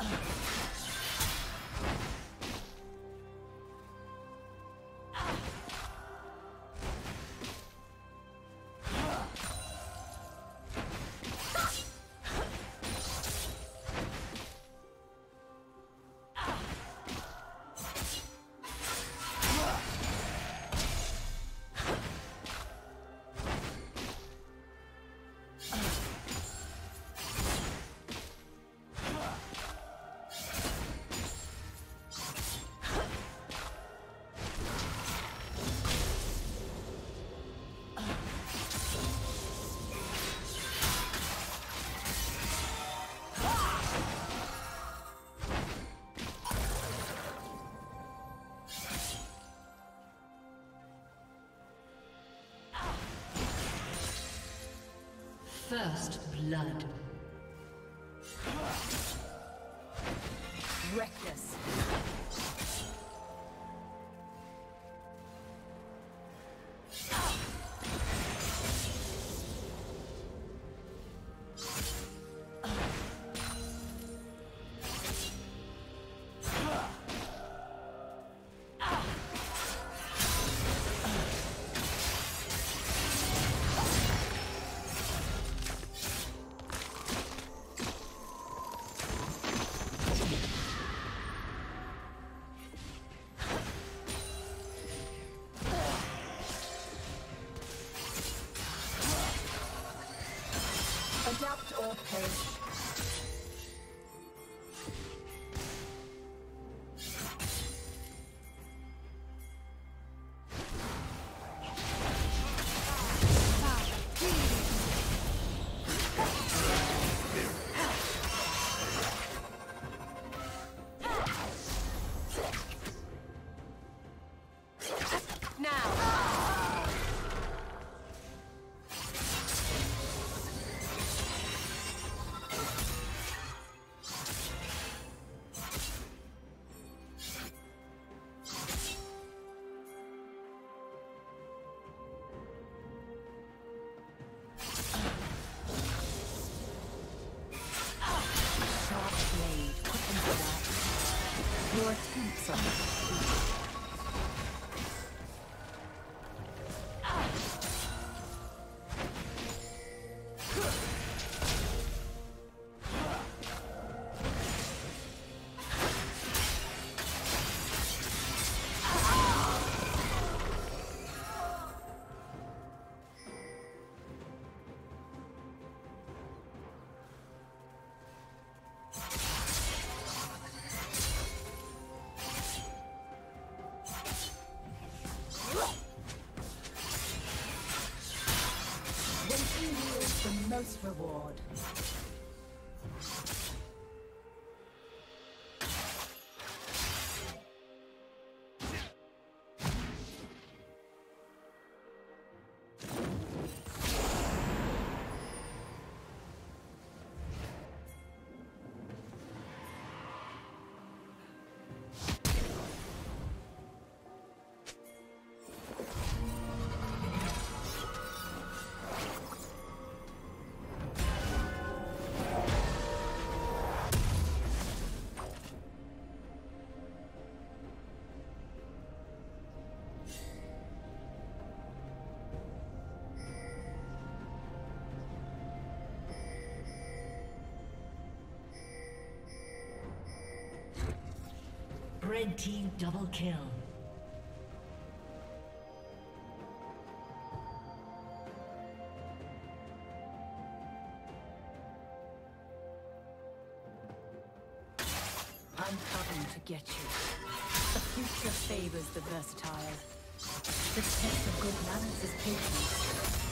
Ugh. First blood. Adapt reward. Red team double kill. I'm coming to get you. The future favors the versatile. The test of good manners is patience.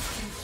Most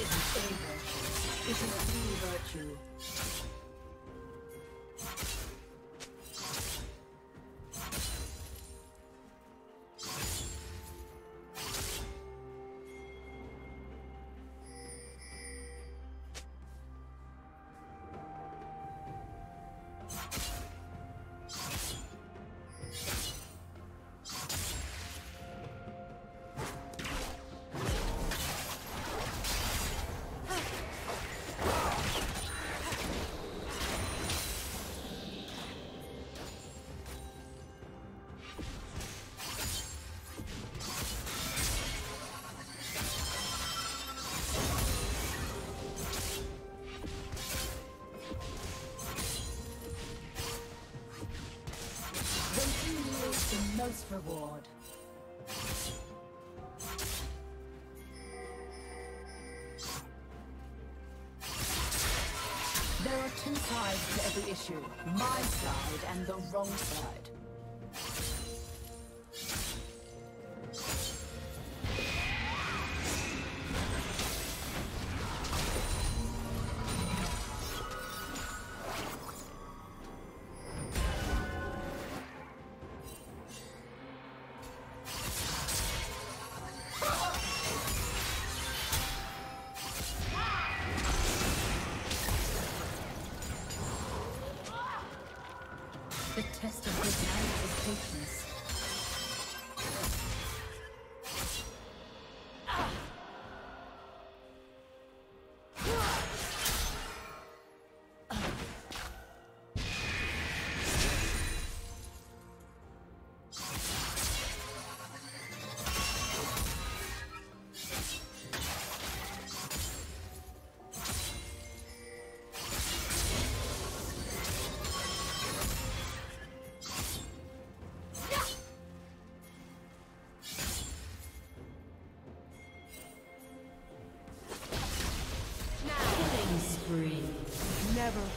There are two sides to every issue. My side and the wrong side. Never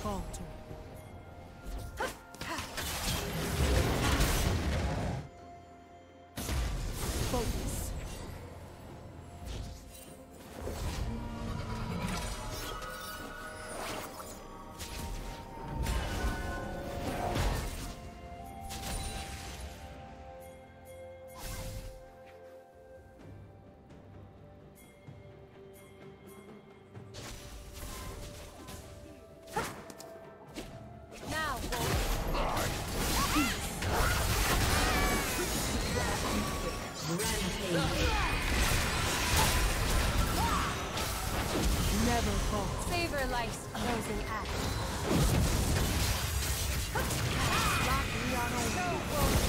falter. for life's closing act. Me on a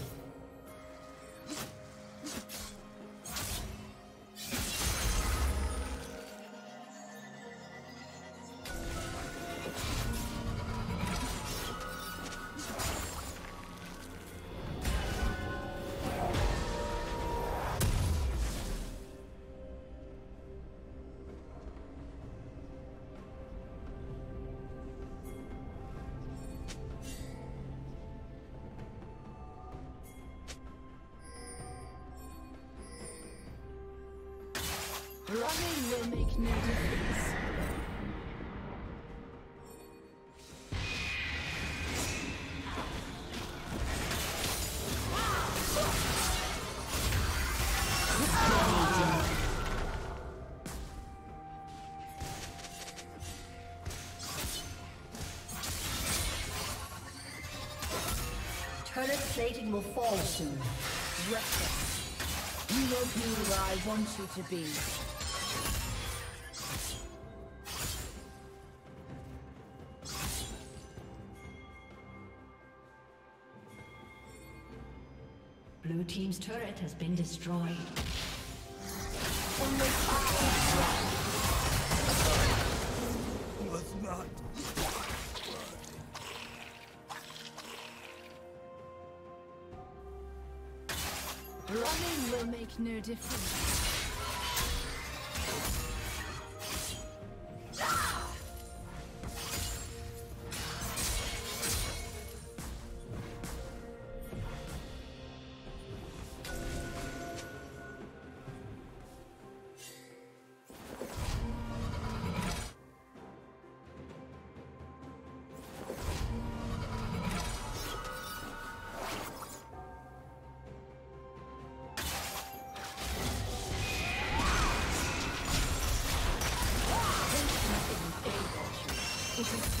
Running will make no difference. Turret will fall soon. Reckless. You will be where I want you to be. Team's turret has been destroyed. Running will make no difference. It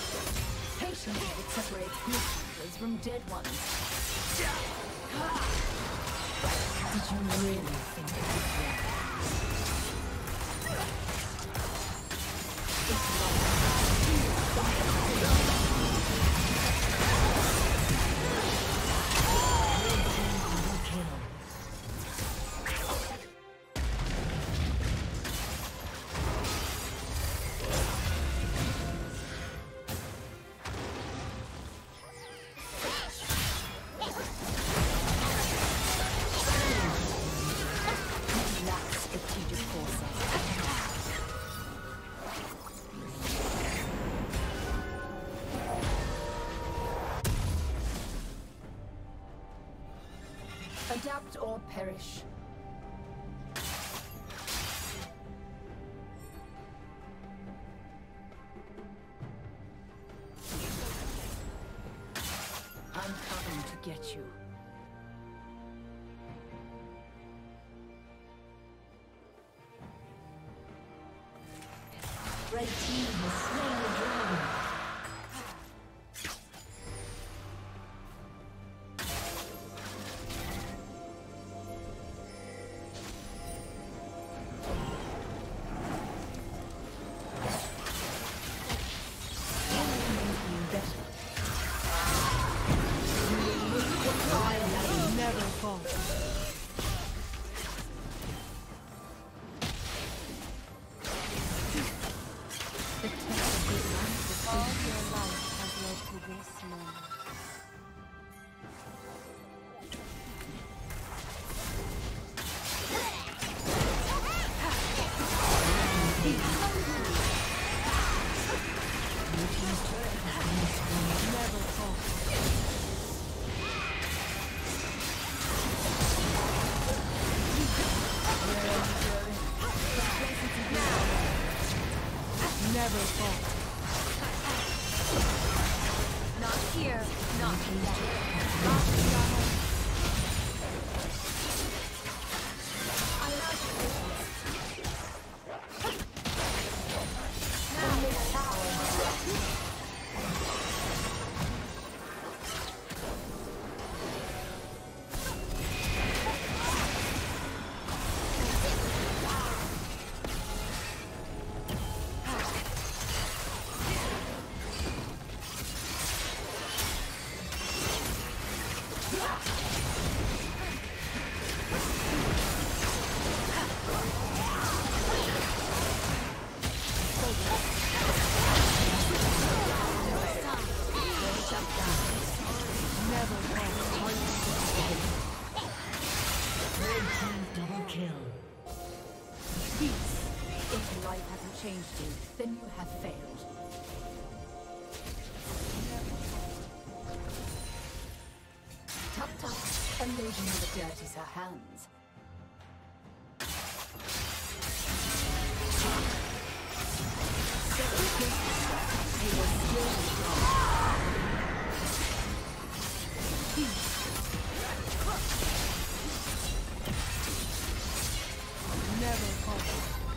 What separates good hunters from dead ones. Did you really think it work? Double Adapt or perish. Never falter. Not here, not there. Not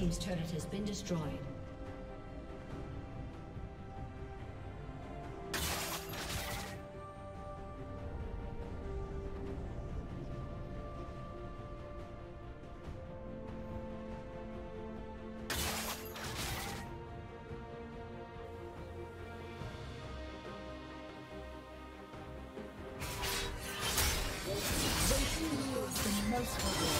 Team's turret has been destroyed. most